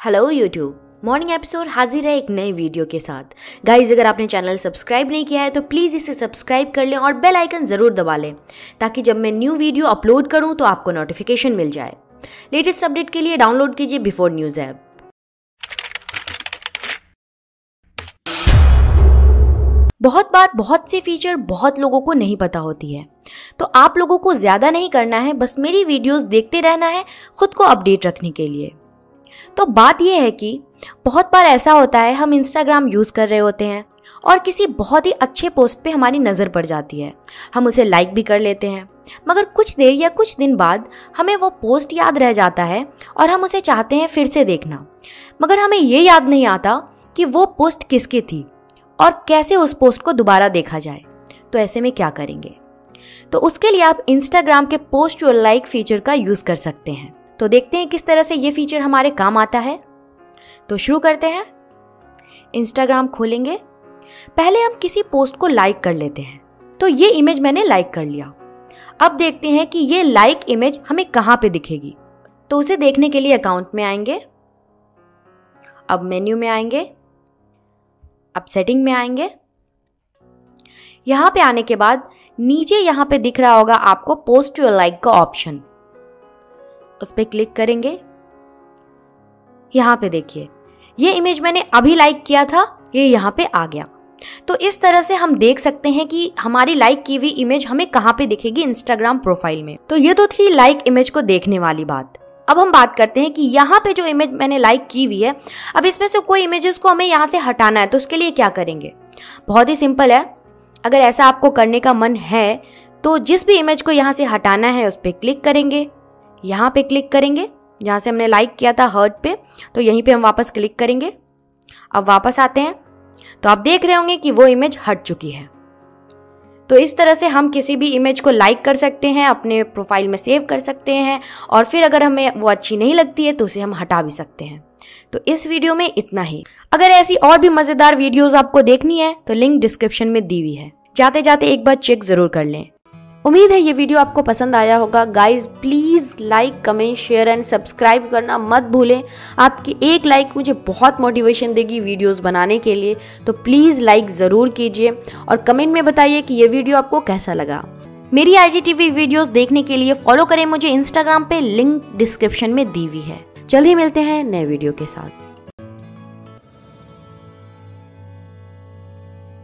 Hello YouTube morning episode हाजिर है एक नए वीडियो के साथ। गाइज़ अगर आपने चैनल सब्सक्राइब नहीं किया है तो प्लीज़ इसे सब्सक्राइब कर लें और बेल आइकन ज़रूर दबा लें, ताकि जब मैं न्यू वीडियो अपलोड करूँ तो आपको नोटिफिकेशन मिल जाए। लेटेस्ट अपडेट के लिए डाउनलोड कीजिए बिफोर न्यूज़ ऐप बहुत बार बहुत से फीचर बहुत लोगों को नहीं पता होती है। तो आप लोगों को ज़्यादा नहीं करना है, बस मेरी वीडियोस देखते रहना है, खुद को अपडेट रखने के लिए। तो बात यह है कि बहुत बार ऐसा होता है, हम इंस्टाग्राम यूज़ कर रहे होते हैं और किसी बहुत ही अच्छे पोस्ट पे हमारी नज़र पड़ जाती है। हम उसे लाइक भी कर लेते हैं। मगर कुछ देर या कुछ दिन बाद हमें वो पोस्ट याद रह जाता है और हम उसे चाहते हैं फिर से देखना। मगर हमें ये याद नहीं आता कि वो पोस्ट किसकी थी और कैसे उस पोस्ट को दोबारा देखा जाए। तो ऐसे में क्या करेंगे? तो उसके लिए आप इंस्टाग्राम के पोस्ट योर लाइक फीचर का यूज़ कर सकते हैं। तो देखते हैं किस तरह से ये फीचर हमारे काम आता है। तो शुरू करते हैं। इंस्टाग्राम खोलेंगे। पहले हम किसी पोस्ट को लाइक कर लेते हैं। तो ये इमेज मैंने लाइक कर लिया। अब देखते हैं कि ये लाइक इमेज हमें कहाँ पे दिखेगी। तो उसे देखने के लिए अकाउंट में आएँगे। अब मेन्यू में आएँगे। अब सेटिंग में आएँगे। यहाँ पे आने के बाद नीचे यहाँ पे दिख रहा होगा आपको पोस्ट योर लाइक का ऑप्शन उस पर क्लिक करेंगे। यहाँ पे देखिए, ये इमेज मैंने अभी लाइक किया था, ये यहाँ पे आ गया। तो इस तरह से हम देख सकते हैं कि हमारी लाइक की हुई इमेज हमें कहाँ पे दिखेगी इंस्टाग्राम प्रोफ़ाइल में। तो ये तो थी लाइक इमेज को देखने वाली बात। अब हम बात करते हैं कि यहाँ पे जो इमेज मैंने लाइक की हुई है, अब इसमें से कोई इमेजेस को हमें यहाँ से हटाना है तो उसके लिए क्या करेंगे? बहुत ही सिंपल है। अगर ऐसा आपको करने का मन है तो जिस भी इमेज को यहाँ से हटाना है, उस पर क्लिक करेंगे। यहाँ पे क्लिक करेंगे, जहाँ से हमने लाइक किया था हर्ट पे तो यहीं पे हम वापस क्लिक करेंगे। अब वापस आते हैं तो आप देख रहे होंगे कि वो इमेज हट चुकी है। तो इस तरह से हम किसी भी इमेज को लाइक कर सकते हैं, अपने प्रोफ़ाइल में सेव कर सकते हैं, और फिर अगर हमें वो अच्छी नहीं लगती है तो उसे हम हटा भी सकते हैं। तो इस वीडियो में इतना ही। अगर ऐसी और भी मज़ेदार वीडियोस आपको देखनी है तो लिंक डिस्क्रिप्शन में दी हुई है। जाते जाते एक बार चेक ज़रूर कर लें। उम्मीद है ये वीडियो आपको पसंद आया होगा। Guys please like comment share and subscribe करना मत भूलें। आपकी एक लाइक मुझे बहुत मोटिवेशन देगी वीडियोस बनाने के लिए तो प्लीज़ लाइक ज़रूर कीजिए और कमेंट में बताइए कि ये वीडियो आपको कैसा लगा। मेरी आई वीडियोस देखने के लिए फॉलो करें मुझे इंस्टाग्राम पे लिंक डिस्क्रिप्शन में दी हुई है। जल्द ही मिलते हैं नए वीडियो के साथ।